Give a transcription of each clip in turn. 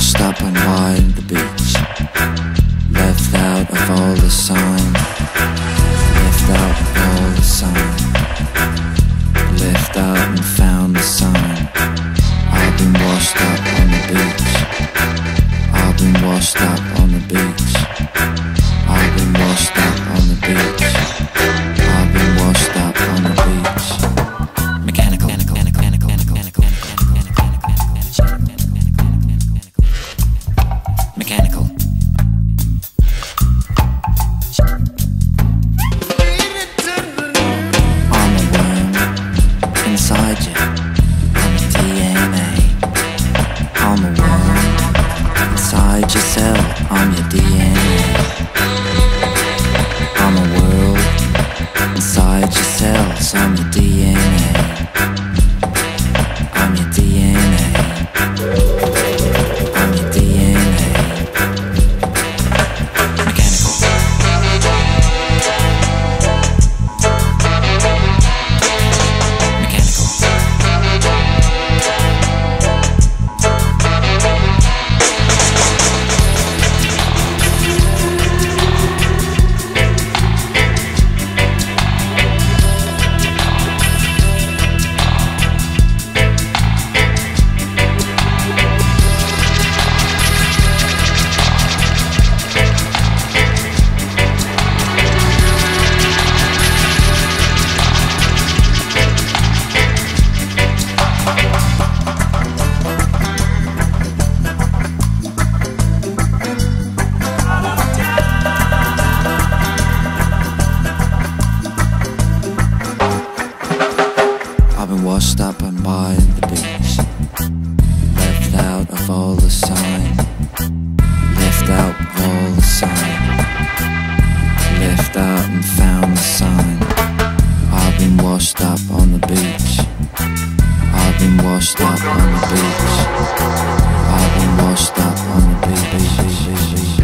washed up and wide the beach. Left out of all the sign Left out of all the sign Left out and found the sun. Got yourself, I'm your DNA I'm the world Inside yourself. I'm your DNA been washed up on the beach. I've been washed up on the beach. beach, beach, beach, beach.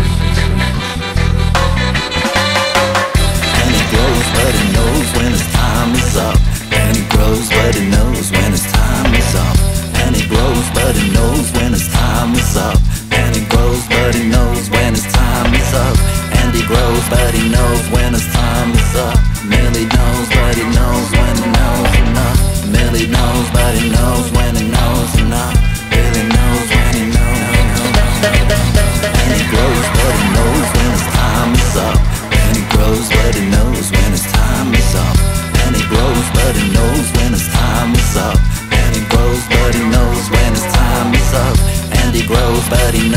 And he grows, but he knows when his time is up. And he grows, but he knows when his time is up. And he grows, but he knows when his time is up. And he grows, but he knows when his time is up. And he grows, but he knows when his time is up. Millie knows, but he knows when he knows enough. Millie knows, but he knows. nobody knows